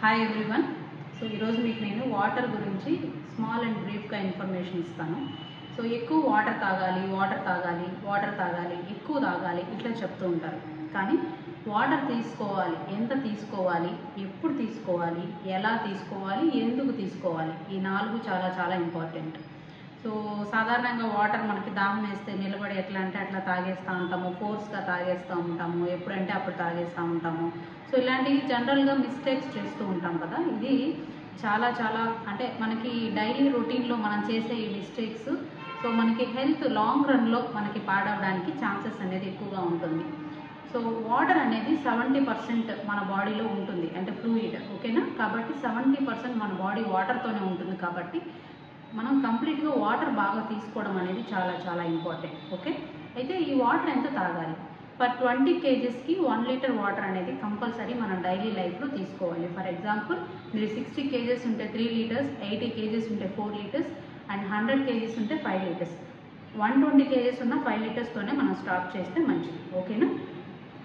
Hi everyone so ఈరోజు మీకు నేను వాటర్ గురించి స్మాల్ అండ్ బ్రీఫ్గా ఇన్ఫర్మేషన్ ఇస్తాను. సో ఎక్కువ వాటర్ తాగాలి వాటర్ తాగాలి వాటర్ తాగాలి ఎక్కువ తాగాలి ఇట్లా చెప్తూ ఉంటారు. కానీ వాటర్ తీసుకోవాలి ఎంత తీసుకోవాలి ఎప్పుడు తీసుకోవాలి ఎలా తీసుకోవాలి ఎందుకు తీసుకోవాలి ఈ నాలుగు చాలా చాలా ఇంపార్టెంట్ సో సాధారణంగా వాటర్ మనకి దాహం వేస్తే నిలబడి ఎట్లా అంటే అట్లా తాగేస్తూ ఉంటాము ఫోర్స్గా తాగేస్తూ ఉంటాము ఎప్పుడంటే అప్పుడు తాగేస్తూ ఉంటాము. సో ఇలాంటివి జనరల్గా మిస్టేక్స్ చేస్తూ ఉంటాం కదా. ఇది చాలా చాలా అంటే మనకి డైలీ రొటీన్లో మనం చేసే ఈ మిస్టేక్స్ సో మనకి హెల్త్ లాంగ్ రన్లో మనకి పాడవడానికి ఛాన్సెస్ అనేది ఎక్కువగా ఉంటుంది. సో వాటర్ అనేది సెవెంటీ పర్సెంట్ మన బాడీలో ఉంటుంది. అంటే ఫ్లూయిడ్ ఓకేనా? కాబట్టి సెవెంటీ పర్సెంట్ మన బాడీ వాటర్తోనే ఉంటుంది కాబట్టి మనం కంప్లీట్గా వాటర్ బాగా తీసుకోవడం అనేది చాలా చాలా ఇంపార్టెంట్ ఓకే అయితే ఈ వాటర్ ఎంత తాగాలి? పర్ ట్వంటీ కేజెస్కి వన్ లీటర్ వాటర్ అనేది కంపల్సరీ మనం డైలీ లైఫ్లో తీసుకోవాలి. ఫర్ ఎగ్జాంపుల్ మీరు సిక్స్టీ కేజెస్ ఉంటే త్రీ లీటర్స్ ఎయిటీ కేజెస్ ఉంటే four litres and hundred kgs ఉంటే five litres one twenty kgs ఉన్న ఫైవ్ లీటర్స్తోనే మనం స్టాప్ చేస్తే మంచిది ఓకేనా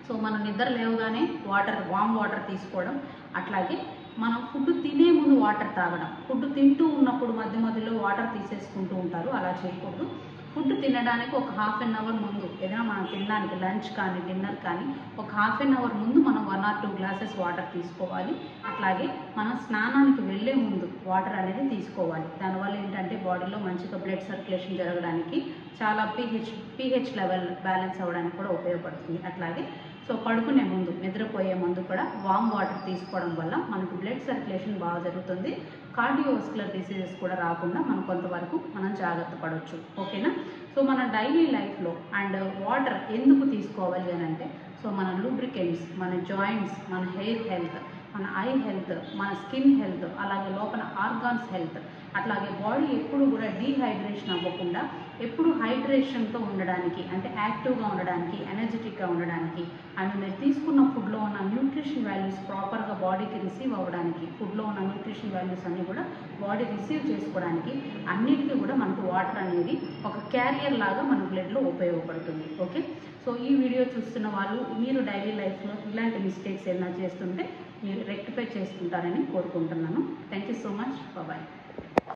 సో మనం నిద్ర లేవగానే వాటర్ వామ్ వాటర్ తీసుకోవడం అట్లాగే మనం ఫుడ్ తినే ముందు వాటర్ తాగడం. ఫుడ్ తింటూ ఉన్నప్పుడు మధ్య మధ్యలో వాటర్ తీసేసుకుంటూ ఉంటారు. అలా చేయకూడదు. ఫుడ్ తినడానికి ఒక హాఫ్ అన్ అవర్ ముందు ఏదైనా మనం తినడానికి లంచ్ కానీ డిన్నర్ కానీ ఒక హాఫ్ అన్ అవర్ ముందు మనం one or two glasses water తీసుకోవాలి. అట్లాగే మనం స్నానానికి వెళ్ళే ముందు వాటర్ అనేది తీసుకోవాలి. దానివల్ల ఏంటంటే బాడీలో మంచిగా బ్లడ్ సర్క్యులేషన్ జరగడానికి చాలా పీహెచ్ పీహెచ్ లెవెల్ బ్యాలెన్స్ అవ్వడానికి కూడా ఉపయోగపడుతుంది. అట్లాగే సో పడుకునే ముందు నిద్రపోయే ముందు కూడా వామ్ వాటర్ తీసుకోవడం వల్ల మనకు బ్లడ్ సర్క్యులేషన్ బాగా జరుగుతుంది. కార్డియోస్కులర్ డిసీజెస్ కూడా రాకుండా మనం కొంతవరకు మనం జాగ్రత్త పడవచ్చు ఓకేనా సో మన డైలీ లైఫ్లో అండ్ వాటర్ ఎందుకు తీసుకోవాలి అని అంటే సో మన లూబ్రికెంట్స్ మన జాయింట్స్ మన హెయిర్ హెల్త్ మన ఐ హెల్త్ మన స్కిన్ హెల్త్ అలాగే లోపల ఆర్గాన్స్ హెల్త్ అట్లాగే బాడీ ఎప్పుడు కూడా డీహైడ్రేషన్ అవ్వకుండా ఎప్పుడు హైడ్రేషన్తో ఉండడానికి అంటే యాక్టివ్గా ఉండడానికి ఎనర్జెటిక్గా ఉండడానికి అండ్ మీరు తీసుకున్న ఫుడ్లో ఉన్న న్యూట్రిషన్ వాల్యూస్ ప్రాపర్గా బాడీకి రిసీవ్ అవ్వడానికి ఫుడ్లో ఉన్న న్యూట్రిషన్ వాల్యూస్ అన్నీ కూడా బాడీ రిసీవ్ చేసుకోవడానికి అన్నిటికీ కూడా మనకు వాటర్ అనేది ఒక క్యారియర్ లాగా మన బ్లడ్లో ఉపయోగపడుతుంది. ఓకే సో ఈ వీడియో చూస్తున్న వాళ్ళు మీరు డైలీ లైఫ్లో ఇలాంటి మిస్టేక్స్ ఏమైనా చేస్తుంటే మీరు రెక్టిఫై చేసుకుంటారని కోరుకుంటున్నాను. Thank you so much bye